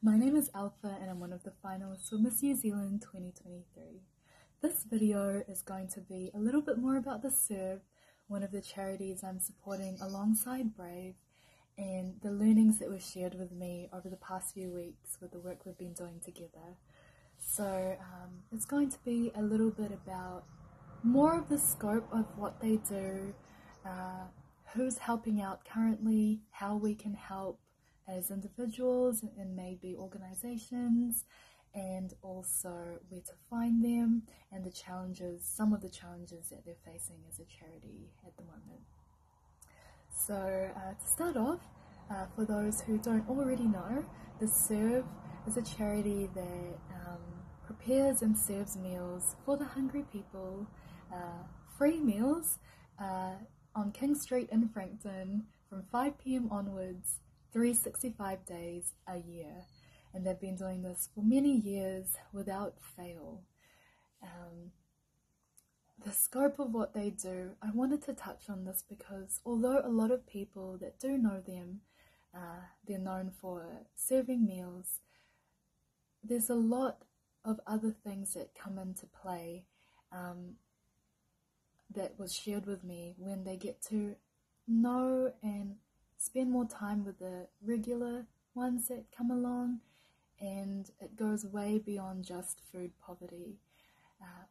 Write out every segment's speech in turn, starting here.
My name is Alpha and I'm one of the finalists for Miss New Zealand 2023. This video is going to be a little bit more about the Serve, one of the charities I'm supporting alongside Brave, and the learnings that were shared with me over the past few weeks with the work we've been doing together. So um, it's going to be a little bit about more of the scope of what they do, uh, who's helping out currently, how we can help as individuals and maybe organizations, and also where to find them and the challenges, some of the challenges that they're facing as a charity at the moment. So, uh, to start off, uh, for those who don't already know, the Serve is a charity that um, prepares and serves meals for the hungry people, uh, free meals uh, on King Street in Frankton from 5 pm onwards, 365 days a year. And they've been doing this for many years without fail. Um, the scope of what they do, I wanted to touch on this because although a lot of people that do know them, uh, they're known for serving meals, there's a lot of other things that come into play um, that was shared with me when they get to know and spend more time with the regular ones that come along, and it goes way beyond just food poverty. Uh,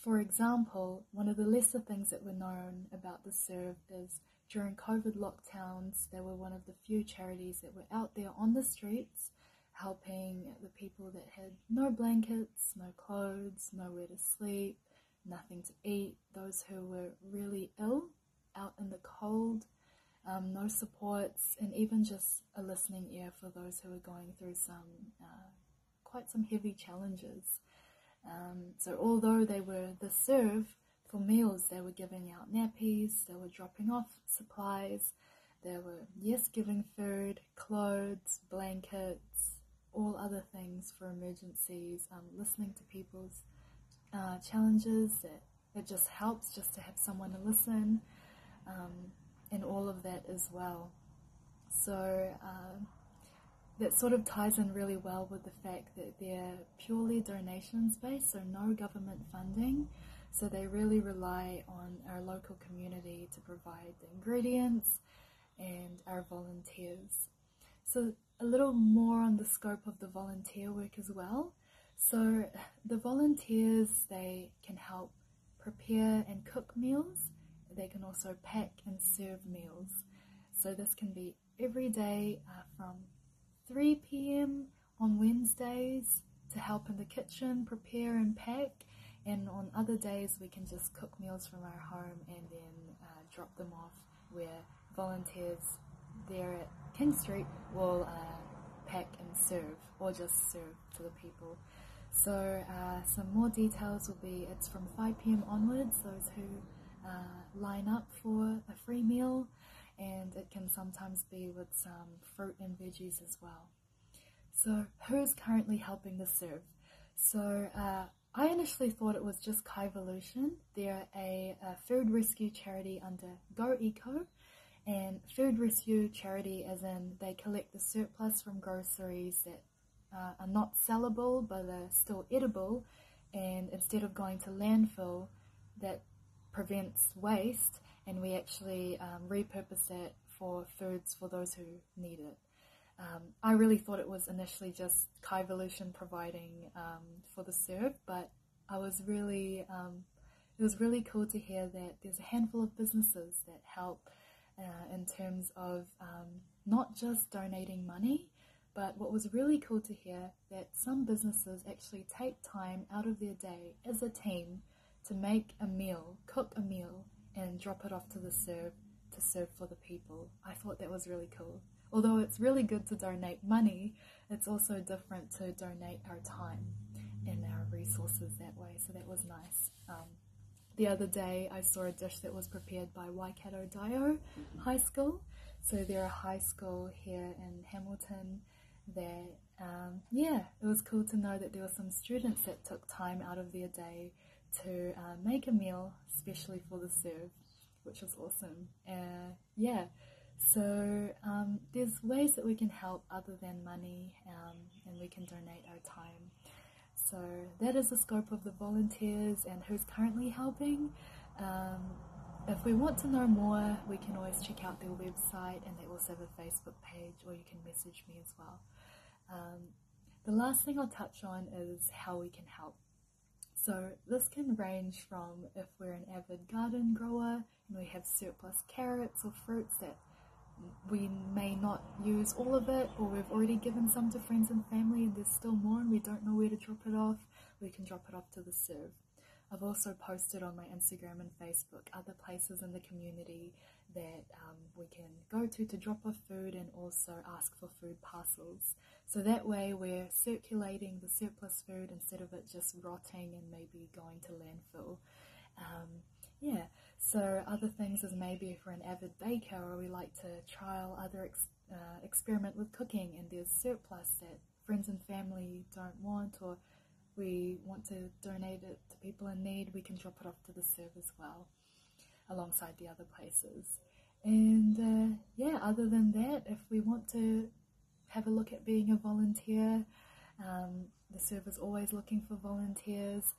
for example, one of the lesser things that were known about the Serve is during COVID lockdowns, they were one of the few charities that were out there on the streets helping the people that had no blankets, no clothes, nowhere to sleep, nothing to eat, those who were really ill out in the cold, um, no supports, and even just a listening ear for those who are going through some uh, quite some heavy challenges. Um, so, although they were the serve for meals, they were giving out nappies, they were dropping off supplies, they were, yes, giving food, clothes, blankets, all other things for emergencies, um, listening to people's uh, challenges. It, it just helps just to have someone to listen um, and all of that as well. So uh, that sort of ties in really well with the fact that they're purely donations based, so no government funding. So they really rely on our local community to provide the ingredients and our volunteers. So a little more on the scope of the volunteer work as well. So the volunteers, they can help prepare and cook meals. They can also pack and serve meals. So this can be every day uh, from 3 p.m. on Wednesdays to help in the kitchen, prepare and pack. And on other days, we can just cook meals from our home and then uh, drop them off where volunteers there at King Street will uh, pack and serve or just serve to the people. So uh, some more details will be it's from 5 p.m. onwards, those who uh, line up for a free meal, and it can sometimes be with some fruit and veggies as well. So who's currently helping the serve? So uh, I initially thought it was just Kaivolution. They're a, a food rescue charity under Go Eco, and food rescue charity as in they collect the surplus from groceries that uh, are not sellable but are still edible, and instead of going to landfill, that prevents waste, and we actually um, repurpose it for foods for those who need it. Um, I really thought it was initially just Kaivolution providing um, for the serve, but I was really, um, it was really cool to hear that there's a handful of businesses that help uh, in terms of um, not just donating money, but what was really cool to hear that some businesses actually take time out of their day as a team to make a meal, cook a meal, and drop it off to the serve to serve for the people. I thought that was really cool. Although it's really good to donate money, it's also different to donate our time and our resources that way. So that was nice. Um, the other day, I saw a dish that was prepared by Waikato Dio High School. So they're a high school here in Hamilton that, um, yeah, it was cool to know that there were some students that took time out of their day to uh, make a meal, especially for the serve, which was awesome. Uh, yeah, So um, there's ways that we can help other than money, um, and we can donate our time. So that is the scope of the volunteers and who's currently helping. Um, if we want to know more, we can always check out their website, and they also have a Facebook page, or you can message me as well. Um, the last thing I'll touch on is how we can help. So this can range from if we're an avid garden grower and we have surplus carrots or fruits that we may not use all of it or we've already given some to friends and family and there's still more and we don't know where to drop it off, we can drop it off to the serve. I've also posted on my Instagram and Facebook other places in the community that um, we can go to to drop off food and also ask for food parcels. So that way we're circulating the surplus food instead of it just rotting and maybe going to landfill. Um, yeah, so other things is maybe if we're an avid baker or we like to trial other ex- uh, experiment with cooking and there's surplus that friends and family don't want or we want to donate it to people in need, we can drop it off to the serve as well, alongside the other places. And uh, yeah, other than that, if we want to have a look at being a volunteer, um, the serve is always looking for volunteers.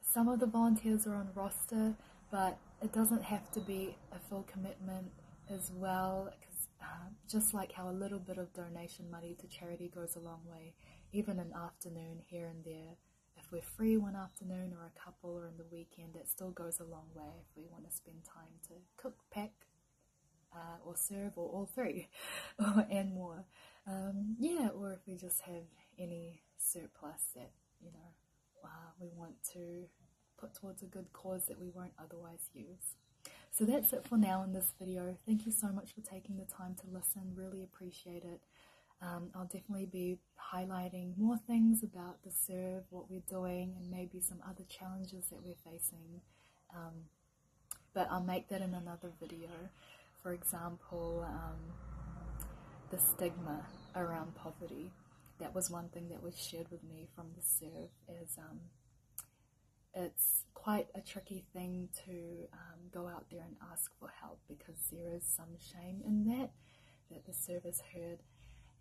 Some of the volunteers are on roster, but it doesn't have to be a full commitment as well. Because uh, just like how a little bit of donation money to charity goes a long way, even an afternoon here and there we're free one afternoon or a couple or in the weekend, it still goes a long way if we want to spend time to cook, pack, uh, or serve, or all three, and more. Um, yeah, or if we just have any surplus that, you know, uh, we want to put towards a good cause that we won't otherwise use. So that's it for now in this video. Thank you so much for taking the time to listen. Really appreciate it. Um, I'll definitely be highlighting more things about the serve, what we're doing, and maybe some other challenges that we're facing. Um, but I'll make that in another video. For example, um, the stigma around poverty. That was one thing that was shared with me from the serve. Is um, it's quite a tricky thing to um, go out there and ask for help because there is some shame in that that the serve has heard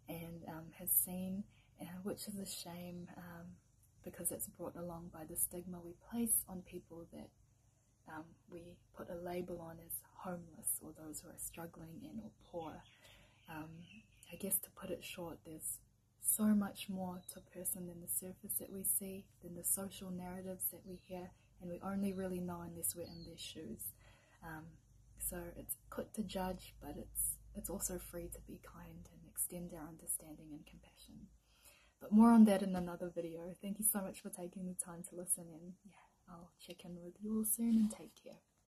and um, has seen, uh, which is a shame um, because it's brought along by the stigma we place on people that um, we put a label on as homeless or those who are struggling and or poor. Um, I guess to put it short, there's so much more to a person than the surface that we see, than the social narratives that we hear, and we only really know unless we're in their shoes. Um, so it's quick to judge, but it's it's also free to be kind and extend our understanding and compassion. But more on that in another video. Thank you so much for taking the time to listen in. Yeah, I'll check in with you all soon and take care.